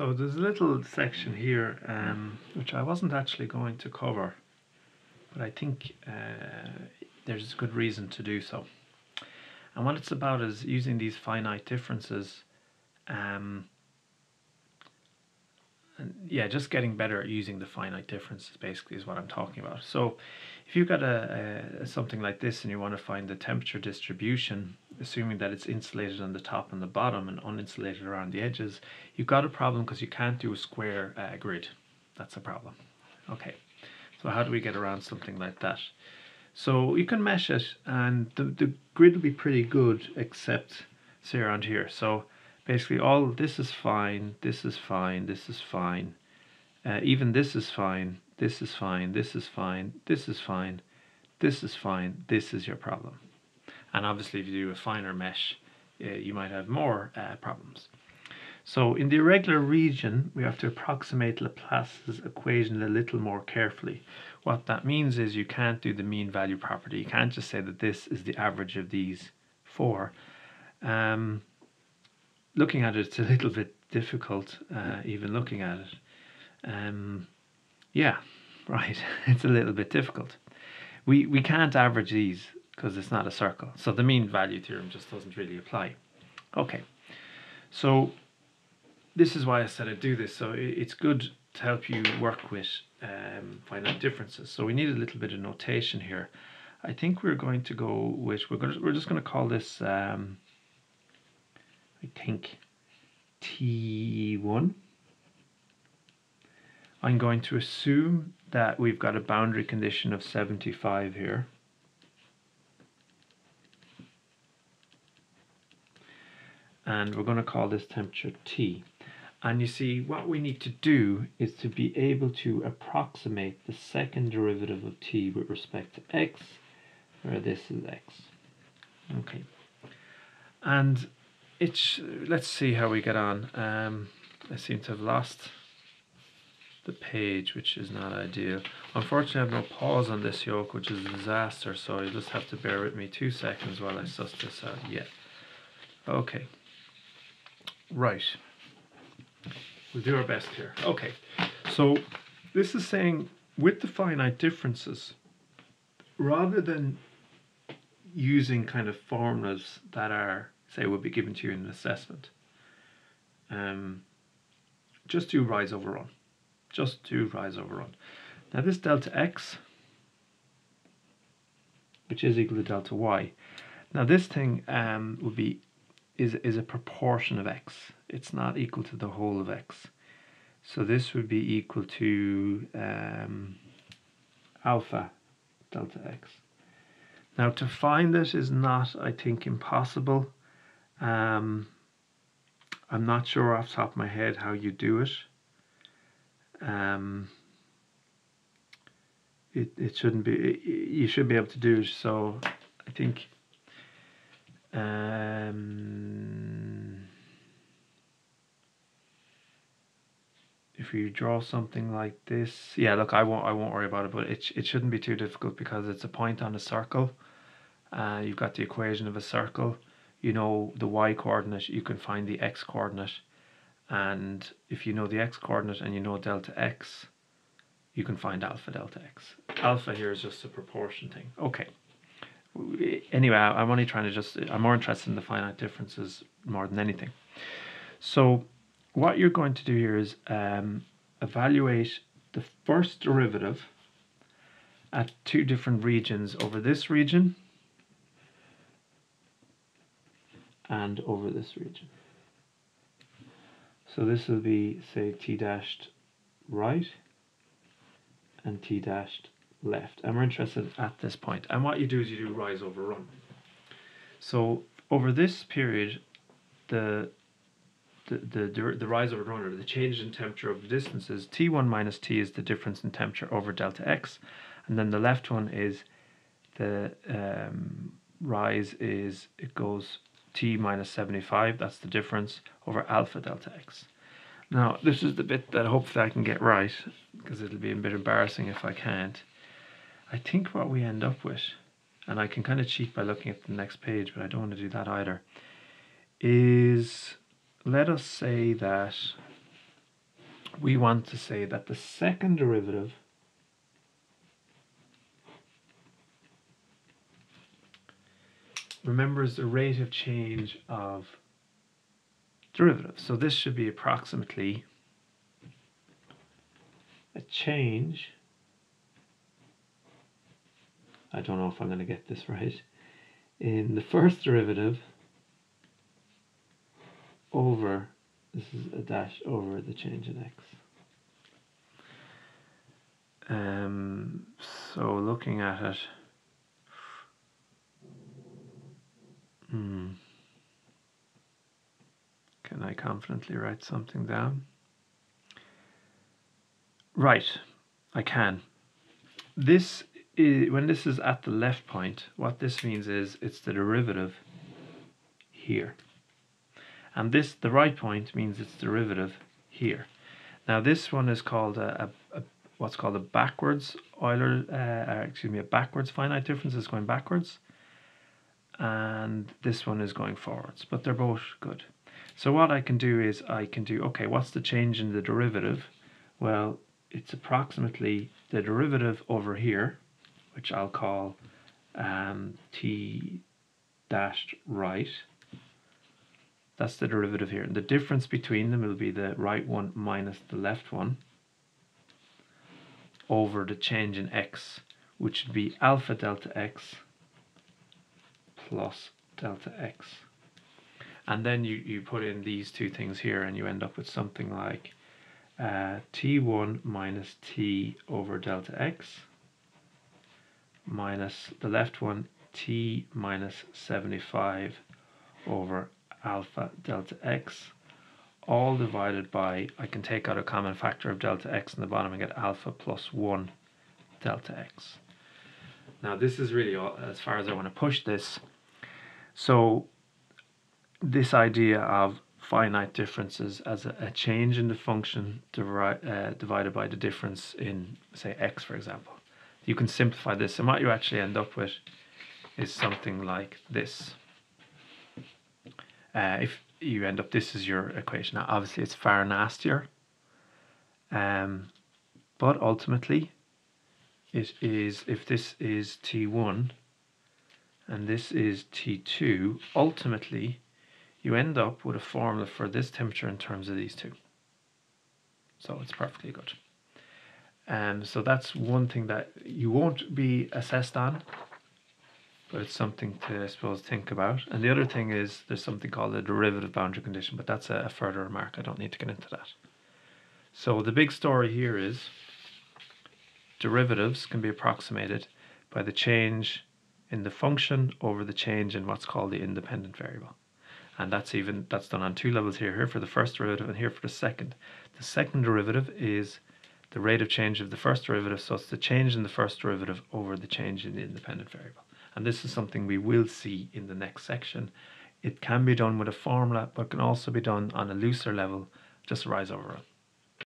So there's a little section here um, which I wasn't actually going to cover, but I think uh, there's good reason to do so. And what it's about is using these finite differences um, and yeah, just getting better at using the finite differences basically is what I'm talking about. So if you've got a, a, something like this and you want to find the temperature distribution, assuming that it's insulated on the top and the bottom and uninsulated around the edges, you've got a problem because you can't do a square uh, grid. That's a problem. Okay, so how do we get around something like that? So you can mesh it and the, the grid will be pretty good except say around here. So basically all this is fine, this is fine, this is fine, uh, even this is fine, this is fine, this is fine, this is fine, this is fine, this is your problem. And obviously if you do a finer mesh, uh, you might have more uh, problems. So in the irregular region, we have to approximate Laplace's equation a little more carefully. What that means is you can't do the mean value property. You can't just say that this is the average of these four. Um, looking at it, it's a little bit difficult, uh, even looking at it. Um, yeah, right, it's a little bit difficult. We, we can't average these because it's not a circle. So the mean value theorem just doesn't really apply. Okay, so this is why I said I'd do this. So it's good to help you work with um, finite differences. So we need a little bit of notation here. I think we're going to go with, we're, going to, we're just going to call this um, I think T1. I'm going to assume that we've got a boundary condition of 75 here. And we're going to call this temperature T. And you see, what we need to do is to be able to approximate the second derivative of t with respect to x, where this is x. Okay. And it's let's see how we get on. Um, I seem to have lost the page, which is not ideal. Unfortunately, I have no pause on this yoke, which is a disaster, so you just have to bear with me two seconds while I suss this out. Yeah. Okay. Right. We'll do our best here. Okay. So this is saying with the finite differences, rather than using kind of formulas that are say will be given to you in an assessment. Um, just do rise over run. Just do rise over run. Now this delta x, which is equal to delta y. Now this thing um, would be is is a proportion of x. It's not equal to the whole of x. So this would be equal to um, alpha delta x. Now to find it is not, I think, impossible. Um, I'm not sure off top of my head how you do it. Um, it, it shouldn't be, you should be able to do it. So I think um, if you draw something like this, yeah, look, I won't, I won't worry about it, but it, it shouldn't be too difficult because it's a point on a circle. Uh, you've got the equation of a circle you know the y coordinate, you can find the x coordinate. And if you know the x coordinate and you know delta x, you can find alpha delta x. Alpha here is just a proportion thing. Okay. Anyway, I'm only trying to just, I'm more interested in the finite differences more than anything. So what you're going to do here is um, evaluate the first derivative at two different regions over this region and over this region. So this will be, say, t dashed right and t dashed left. And we're interested at this point. And what you do is you do rise over run. So over this period, the the, the, the rise over run or the change in temperature of the distances, T1 minus T is the difference in temperature over delta X. And then the left one is the um, rise is, it goes t minus 75, that's the difference, over alpha delta x. Now, this is the bit that hopefully I can get right, because it'll be a bit embarrassing if I can't. I think what we end up with, and I can kind of cheat by looking at the next page, but I don't want to do that either, is let us say that we want to say that the second derivative remembers the rate of change of derivatives. So this should be approximately a change. I don't know if I'm going to get this right. In the first derivative over, this is a dash over the change in x. Um, so looking at it, hmm, can I confidently write something down? Right, I can. This when this is at the left point, what this means is it's the derivative here. And this, the right point, means it's derivative here. Now this one is called a, a, a what's called a backwards Euler, uh, uh, excuse me, a backwards finite difference is going backwards. And this one is going forwards, but they're both good. So what I can do is I can do, okay, what's the change in the derivative? Well, it's approximately the derivative over here, which I'll call um, t dashed right. That's the derivative here. The difference between them will be the right one minus the left one over the change in x, which would be alpha delta x plus delta x. And then you, you put in these two things here and you end up with something like uh, t1 minus t over delta x minus the left one t minus 75 over alpha delta x all divided by, I can take out a common factor of delta x in the bottom and get alpha plus 1 delta x. Now this is really all, as far as I want to push this. So this idea of finite differences as a, a change in the function uh, divided by the difference in, say, x, for example. You can simplify this, and what you actually end up with is something like this. Uh, if you end up, this is your equation. Now, obviously, it's far nastier, um, but ultimately, it is if this is T1 and this is T2, ultimately, you end up with a formula for this temperature in terms of these two. So it's perfectly good. Um, so that's one thing that you won't be assessed on, but it's something to, I suppose, think about. And the other thing is there's something called a derivative boundary condition, but that's a, a further remark. I don't need to get into that. So the big story here is derivatives can be approximated by the change in the function over the change in what's called the independent variable and that's even that's done on two levels here here for the first derivative and here for the second the second derivative is the rate of change of the first derivative so it's the change in the first derivative over the change in the independent variable. And this is something we will see in the next section. It can be done with a formula but can also be done on a looser level just rise over it